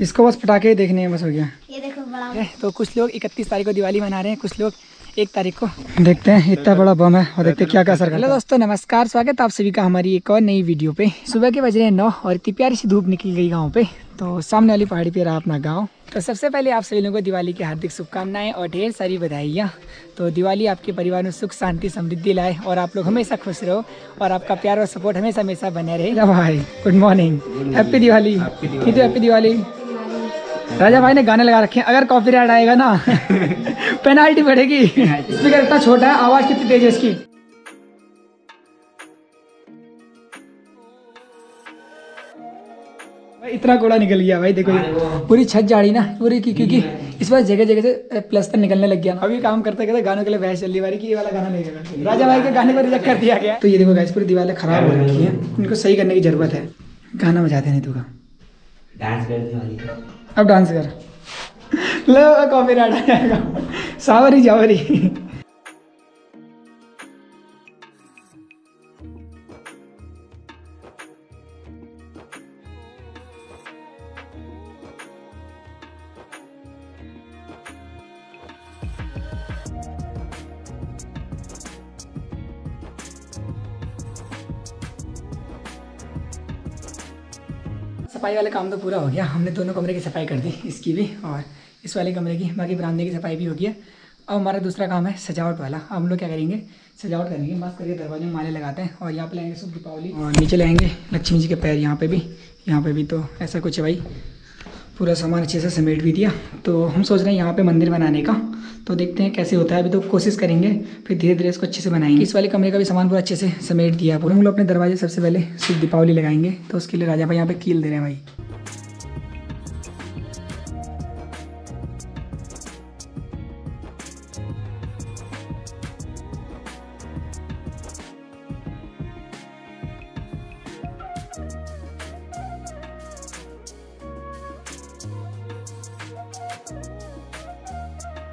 इसको बस पटाखे ही देखने हैं बस हो गया। ये देखो बड़ा तो कुछ लोग इकतीस तारीख को दिवाली मना रहे हैं कुछ लोग एक तारीख को। देखते हैं इतना बड़ा बम है और देखते हैं क्या क्या असर हेलो दोस्तों नमस्कार स्वागत है आप सभी का हमारी एक और नई वीडियो पे। सुबह के बज रहे हैं नौ और इतनी प्यारी सी धूप निकल गई गाँव पे। तो सामने वाली पहाड़ी पे रहा अपना गाँव। तो सबसे पहले आप सभी लोगों को दिवाली की हार्दिक शुभकामनाएँ और ढेर सारी बधाइयाँ। तो दिवाली आपके परिवार में सुख शांति समृद्धि लाए और आप लोग हमेशा खुश रहो और आपका प्यार और सपोर्ट हमेशा हमेशा बने रहे। भाई good morning happy Diwali. Happy Diwali. Raja भाई ने गाने लगा रखे हैं। अगर कॉपीराइट आएगा ना पेनाल्टी बढ़ेगी स्पीकर इतना छोटा है आवाज़ कितनी तेज है इसकी? इतना कूड़ा निकल गया भाई देखो पूरी छत जाड़ी ना पूरी की क्योंकि इस बार जगह जगह से प्लस्तर निकलने लग गया ना। अभी काम करते करते गानों के लिए बहस चल रही कि ये वाला गाना नहीं लगा राजा भाई के गाने को रिजेक्ट कर दिया गया। तो ये देखो गाइस पूरी दीवारें खराब हो रखी है। इनको सही करने की ज़रूरत है। गाना बजाते नहीं तू डांस करने वाली है। अब डांस कर। लो कॉपीराइट आ जाएगा। सावरी जावरी। सफ़ाई वाला काम तो पूरा हो गया। हमने दोनों कमरे की सफ़ाई कर दी इसकी भी और इस वाले कमरे की, बाकी बरामदे की सफ़ाई भी हो गई है। अब हमारा दूसरा काम है सजावट वाला। हम लोग क्या करेंगे? सजावट करेंगे। मस्त करके दरवाजे में माले लगाते हैं और यहाँ पे लाएँगे सुबह दीपावली और नीचे लाएँगे लक्ष्मी जी के पैर यहाँ पे भी, यहाँ पे भी तो ऐसा कुछ है भाई। पूरा सामान अच्छे से समेट भी दिया। तो हम सोच रहे हैं यहाँ पे मंदिर बनाने का। तो देखते हैं कैसे होता है। अभी तो कोशिश करेंगे, फिर धीरे धीरे इसको अच्छे से बनाएँगे। इस वाले कमरे का भी सामान पूरा अच्छे से समेट दिया। पूरे हम लोग अपने दरवाजे सबसे पहले सिर्फ़ दीपावली लगाएँगे। तो उसके लिए राजा भाई यहाँ पे कील दे रहे हैं भाई।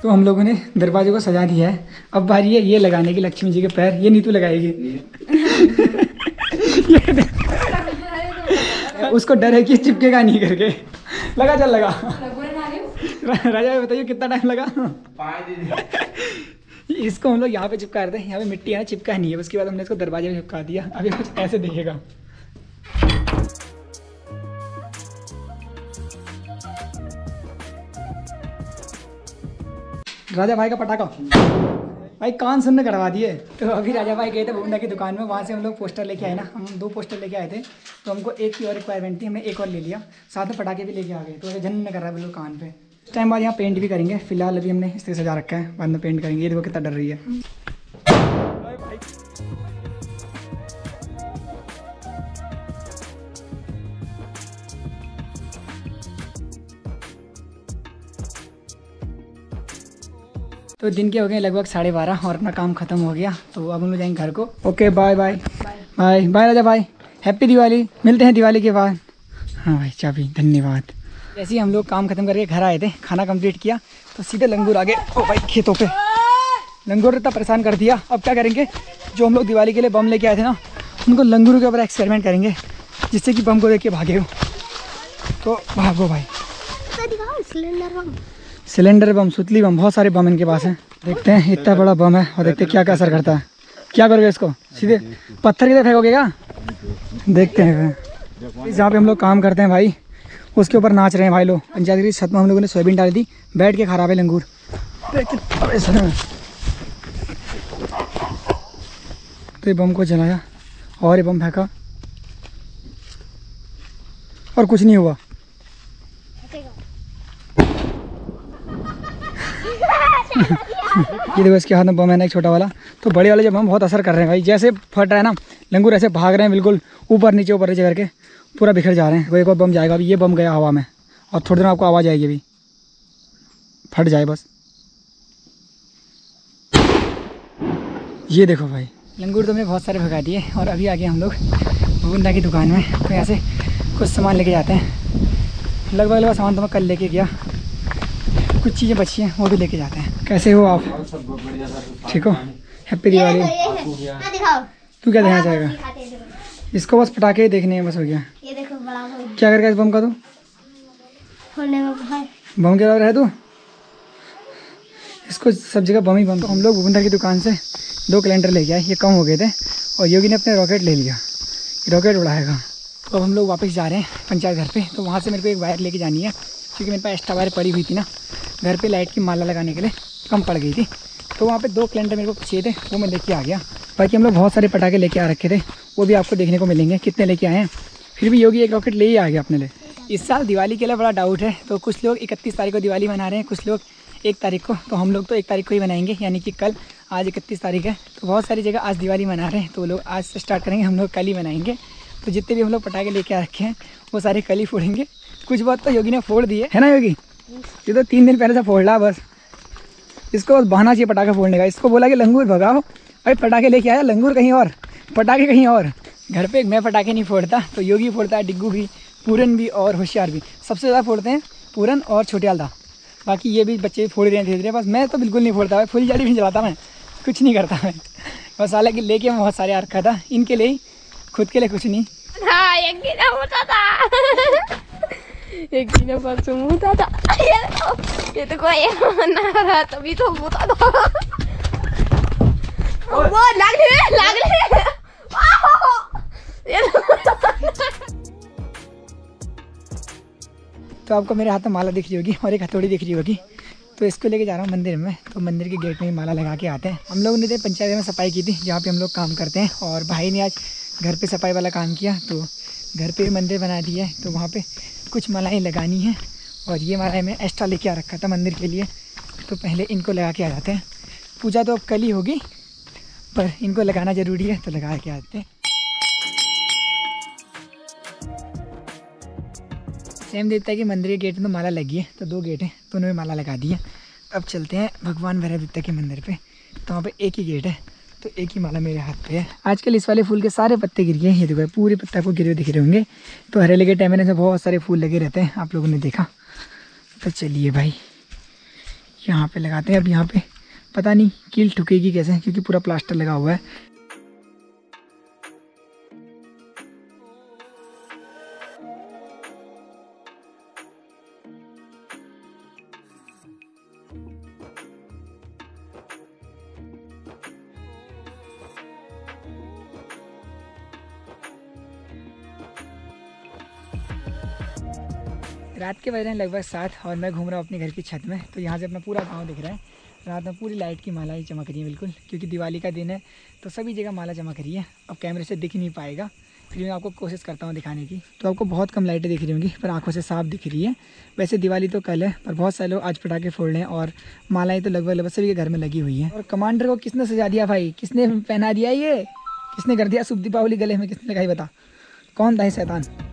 तो हम लोगों ने दरवाजे को सजा दिया है। अब बारी है ये लगाने की, लक्ष्मी जी के पैर। ये नीतू लगाएगी। उसको डर है कि चिपकेगा नहीं करके। लगा, चल लगा। राजा बताइए, कितना टाइम लगा? इसको हम लोग यहाँ पे चिपका रहे थे यहाँ पे मिट्टी है चिपका नहीं है। उसके बाद हमने इसको दरवाजे में चिपका दिया। अभी कुछ ऐसे दिखेगा। राजा भाई का पटाखा। भाई, कान सुनने करवा दिए। तो अभी राजा भाई गए थे बुंदा की दुकान में। वहाँ से हम लोग पोस्टर लेके आए ना। हम दो पोस्टर लेके आए थे। तो हमको एक की और रिक्वायरमेंट थी। हमने एक और ले लिया। साथ में पटाखे भी लेके आ गए। तो ऐसे झन कर रहा है बिल्कुल कान पे। इस टाइम बाद यहाँ पेंट भी करेंगे। फ़िलहाल अभी हमने इस तरह सजा रखा है। बाद में पेंट करेंगे। ये देखो कितना डर रही है। तो दिन के हो गए लगभग साढ़े बारह और अपना काम खत्म हो गया। तो अब हम लोग जाएँगे घर को। Okay bye bye bye bye Raja भाई. हैप्पी दिवाली मिलते हैं दिवाली के बाद। हाँ भाई, चाबी, धन्यवाद। जैसे ही हम लोग काम खत्म करके घर आए थे, खाना कंप्लीट किया तो सीधे लंगूर आ गए ओ भाई, खेतों पे। लंगूर इतना परेशान कर दिया। अब क्या करेंगे? जो हम लोग दिवाली के लिए बम लेके आए थे ना, उनको लंगूर के ऊपर एक्सपेरिमेंट करेंगे, जिससे कि बम को देख के भागे हो तो भागो भाई। सिलेंडर बम, सुतली बम, बहुत सारे बम इनके पास हैं। देखते हैं, इतना बड़ा बम है, और देखते हैं क्या क्या असर करता है। क्या करोगे इसको? सीधे पत्थर की तरह फेंकोगे क्या? देखते हैं जहाँ पे हम लोग काम करते हैं भाई। उसके ऊपर नाच रहे हैं भाई लोग। पंचायत की छत में हम लोगों ने सोयाबीन डाली दी। बैठ के खराब है लंगूर। तो ये बम को जलाया, और ये बम फेंका। और कुछ नहीं हुआ। ये देखो इसके हाथ में बम है ना एक छोटा वाला। तो बड़े वाले जब हम बहुत असर कर रहे हैं भाई, जैसे फट रहा है ना, लंगूर ऐसे भाग रहे हैं बिल्कुल ऊपर, नीचे ऊपर, नीचे करके, पूरा बिखर जा रहे हैं। वो एक और बम जाएगा अभी, ये बम गया हवा में। और थोड़ी देर में आपको आवाज़ आएगी अभी। फट जाए बस। ये देखो भाई, लंगूर तो हमने बहुत सारे भगा दिए और अभी आ गए हम लोग बुंदा की दुकान में तो यहाँ से कुछ सामान लेके जाते हैं। लगभग लगभग सामान तो मैं कल लेके गया। कुछ चीज़ें बची हैं वो भी लेके जाते हैं। कैसे हो आप? ठीक हो? हैप्पी दिवाली हाँ। तू क्या देखना चाहेगा? हैं देखो। इसको बस पटाखे ही देखने हैं बस हो गया। ये देखो बड़ा क्या करेगा इस बम का तू? बम के है तू? इसको सब जगह बम ही बम। तो हम लोग भूपेंद्र की दुकान से दो कैलेंडर ले गया ये कम हो गए थे और योगी ने अपने रॉकेट ले लिया। रॉकेट उड़ाएगा। तो अब हम लोग वापस जा रहे हैं पंचायत घर पे तो वहाँ से मेरे को एक वायर लेके जानी है क्योंकि मेरे पास एक्स्ट्रा वायर पड़ी हुई थी ना। घर पे लाइट की माला लगाने के लिए कम पड़ गई थी। तो वहाँ पे दो कैलेंडर मेरे को चाहिए थे, वो मैं लेके आ गया। बाकी हम लोग बहुत सारे पटाखे लेके आ रखे थे, वो भी आपको देखने को मिलेंगे, कितने लेके आए हैं। फिर भी योगी एक रॉकेट ले ही आ गया अपने लिए। इस साल दिवाली के लिए बड़ा डाउट है तो कुछ लोग इकतीस तारीख को दिवाली मना रहे हैं, कुछ लोग एक तारीख को तो हम लोग तो एक तारीख को ही मनाएँगे, यानी कि कल, आज इकतीस तारीख है। तो बहुत सारी जगह आज दिवाली मना रहे हैं तो लोग आज से स्टार्ट करेंगे, हम लोग कल ही मनाएँगे। तो जितने भी हम लोग पटाखे लेके आ रखे हैं, वो सारे कल ही फोड़ेंगे। कुछ बहुत तो योगी ने फोड़ दिए। है ना योगी? ये तो तीन दिन पहले से फोड़ रहा बस। इसको बस बहाना चाहिए पटाखा फोड़ने का। इसको बोला कि लंगूर भगाओ। अरे पटाखे लेके आया, लंगूर कहीं और। पटाखे कहीं और। घर पे मैं पटाखे नहीं फोड़ता तो योगी फोड़ता है, डिग्गू भी, पूरन भी और होशियार भी। सबसे ज़्यादा फोड़ते हैं पूरन और छोटे आलदा बाकी ये भी बच्चे फोड़ रहे हैं धीरे धीरे बस मैं तो बिल्कुल नहीं फोड़ता, फुल जड़ी नहीं जलाता मैं। कुछ नहीं करता मैं। बस हालाँकि लेके मैं बहुत सारे आ रखा था इनके लिए खुद के लिए कुछ नहीं। हाँ होता था। एक दिन परसों होता था ये तो कोई ना रहा तभी तो होता था वो लाग ले लाग ले तो आपको मेरे हाथ में माला दिख रही होगी और एक हथौड़ी दिख रही होगी। तो इसको लेके जा रहा हूँ मंदिर में। तो मंदिर के गेट में ही माला लगा के आते हैं। हम लोगों ने तो पंचायत में सफ़ाई की थी जहाँ पे हम लोग काम करते हैं। और भाई ने आज घर पे सफ़ाई वाला काम किया तो घर पे मंदिर बना दिया है तो वहाँ पे कुछ मालाएँ लगानी है। और ये मालाएँ मैं एक्स्ट्रा लेके आ रखा था मंदिर के लिए। तो पहले इनको लगा के आ जाते हैं। पूजा तो अब कल ही होगी, पर इनको लगाना ज़रूरी है तो लगा के आते हैं। सेम देवता के मंदिर के गेट में तो माला लगी है तो दो गेट हैं, दोनों में माला लगा दी है। अब चलते हैं भगवान भैरव देवता के मंदिर पे। तो वहाँ पे एक ही गेट है। तो एक ही माला मेरे हाथ पे है। आजकल इस वाले फूल के सारे पत्ते गिर गए हैं। ये देखो, पूरे पत्ते आपको गिरे दिख रहे होंगे। तो हरेले के टाइम में बहुत सारे फूल लगे रहते हैं। आप लोगों ने देखा? तो चलिए भाई, यहाँ पे लगाते हैं। अब यहाँ पे पता नहीं कील ठुकेगी कैसे, क्योंकि पूरा प्लास्टर लगा हुआ है। रात के बज रहे हैं लगभग सात और मैं घूम रहा हूँ अपने घर की छत में। तो यहाँ से अपना पूरा गाँव दिख रहा है। रात में पूरी लाइट की माला ही चमक रही है बिल्कुल, क्योंकि दिवाली का दिन है तो सभी जगह माला चमक रही है। अब कैमरे से दिख नहीं पाएगा, फिर मैं आपको कोशिश करता हूँ दिखाने की। तो आपको बहुत कम लाइटें दिख रही होंगी, पर आँखों से साफ़ दिख रही है। वैसे दिवाली तो कल है, पर बहुत सारे लोग आज पटाखे फोड़ रहे हैं और मालाएँ तो लगभग लगभग सभी के घर में लगी हुई है। और कमांडर को किसने सजा दिया भाई? किसने पहना दिया ये? किसने कर दिया शुभ दीपावली गले में? किसने लगाई बता? कौन था शैतान?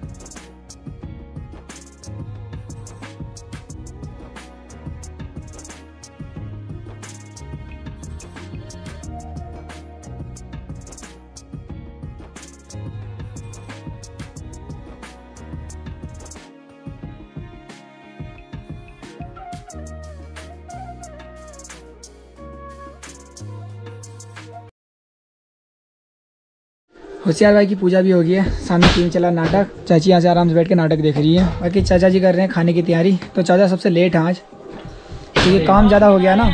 होशियार भाई की पूजा भी हो गई है। सामने टीवी चला नाटक। चाची यहाँ से आराम से बैठ के नाटक देख रही है। बाकी चाचा जी कर रहे हैं खाने की तैयारी। तो चाचा सबसे लेट है आज। तो ये काम ज़्यादा हो गया ना।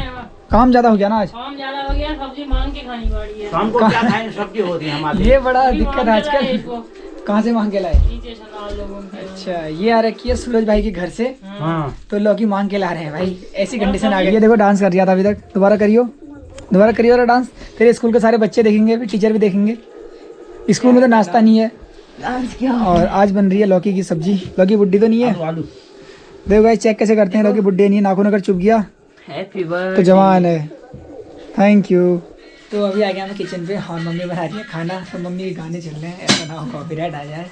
काम ज़्यादा हो गया ना आज? काम ज़्यादा हो गया सब्ज़ी मांग के खानी पड़ी है। शाम को क्या खाएँगे? सब्ज़ी होती है हमारे। ये बड़ा दिक्कत है मांग के आजकल कहाँ से मांग के लाए? अच्छा ये आ रखी है सूरज भाई के घर से। हाँ। तो लौकी मांग के ला रहे हैं भाई। ऐसी कंडीशन आ गई। ये देखो डांस कर रहा था अभी तक। दोबारा करियो। दोबारा करियो डांस तेरे स्कूल के सारे बच्चे देखेंगे फिर टीचर भी देखेंगे। स्कूल में तो नाश्ता नहीं है। और आज बन रही है लौकी की सब्ज़ी। लौकी बुड्ढी तो नहीं है? देखो भाई चेक कैसे करते हैं। लौकी बुड्ढी नहीं है। नाखून अगर चुप गया तो जवान है। थैंक यू तो अभी आ गया मैं किचन पे और मम्मी बना रही है खाना। तो मम्मी के गाने चल रहे हैं। ऐसा ना हो कॉपी आ जाए।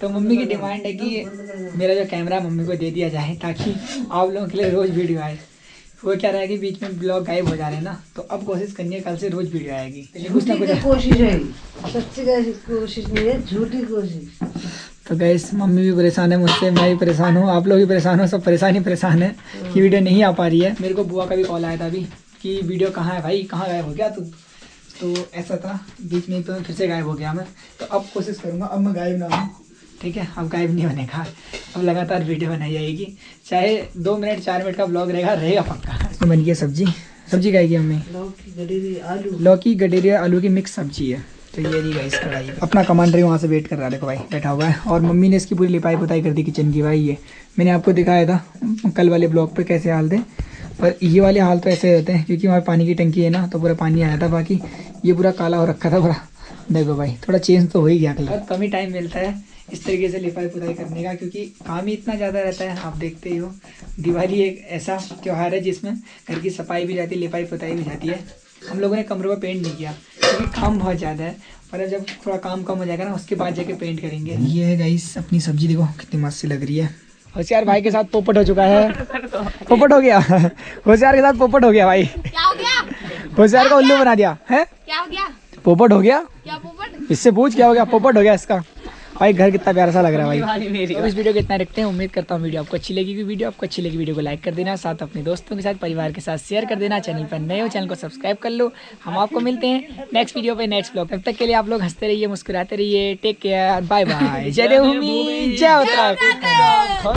तो मम्मी की डिमांड है कि मेरा जो कैमरा है मम्मी को दे दिया जाए ताकि आप लोगों के लिए रोज़ वीडियो आए। वो क्या रहा है कि बीच में ब्लॉग गायब हो जा रहे हैं ना तो अब कोशिश करनी है कल से रोज़ वीडियो आएगी। तो कुछ ना कुछ कोशिश है। सच्ची कोशिश नहीं है झूठी कोशिश। तो गैस मम्मी भी परेशान है मुझसे मैं भी परेशान हूँ आप लोग भी परेशान हो सब परेशान ही परेशान है कि वीडियो नहीं आ पा रही है। मेरे को बुआ का भी कॉल आया था अभी कि वीडियो कहाँ है भाई कहाँ गायब हो गया तू? तो ऐसा था बीच में तो फिर से गायब हो गया मैं। तो अब कोशिश करूँगा अब मैं गायब ना हूँ। ठीक है? अब गायब नहीं होने का अब लगातार वीडियो बनाई जाएगी। चाहे दो मिनट चार मिनट का ब्लॉग रहेगा रहेगा पक्का। इसमें बन गया सब्ज़ी। सब्ज़ी खाएगी मम्मी? लौकी गडेरी आलू। लौकी गडेरी आलू की मिक्स सब्ज़ी है। तो ये नहीं गाइस कढ़ाई। अपना कमांडर वहाँ से वेट कर रहा है देखो भाई बैठा हुआ है। और मम्मी ने इसकी पूरी लिपाई पुताई कर दी किचन की भाई ये। मैंने आपको दिखाया था कल वाले ब्लॉग पे कैसे हाल थे। पर ये वाले हाल तो ऐसे रहते हैं क्योंकि वहाँ पानी की टंकी है ना तो पूरा पानी आया था बाकी ये पूरा काला हो रखा था पूरा। देखो भाई थोड़ा चेंज तो हो ही गया कलर। कम ही टाइम मिलता है। इस तरीके से लिपाई पुताई करने का क्योंकि काम ही इतना ज़्यादा रहता है आप देखते ही हो। दिवाली एक ऐसा त्यौहार है जिसमें घर की सफ़ाई भी जाती है लिपाई पुताई भी जाती है। हम लोगों ने कमरों पर पेंट नहीं किया क्योंकि काम बहुत ज़्यादा है। पर जब थोड़ा काम कम हो जाएगा ना उसके बाद जाके पेंट करेंगे। ये है गाइस अपनी सब्ज़ी देखो कितनी मस्त सी लग रही है। होशियार भाई के साथ पोपट हो चुका है। पोपट हो गया। होशियार के साथ पोपट हो गया भाई। क्या हो गया? होशियार का उल्लू बना दिया है? क्या हो गया? पोपट हो गया? क्या पोपट? इससे पूछ क्या हो गया? पोपट हो गया इसका। भाई घर कितना प्यारा सा लग रहा है भाई। मेरी। तो इस वीडियो को इतना रखते हैं। उम्मीद करता हूँ वीडियो आपको अच्छी लगेगी वीडियो आपको अच्छी लगी वीडियो को लाइक कर देना साथ अपने दोस्तों के साथ परिवार के साथ शेयर कर देना। चैनल पर नए हो चैनल को सब्सक्राइब कर लो। हम आपको मिलते हैं नेक्स्ट वीडियो पे नेक्स्ट ब्लॉग तब तक के लिए आप लोग हँसते रहिए मुस्कुराते रहिए। टेक केयर बाय बाय जय देवभूमि जय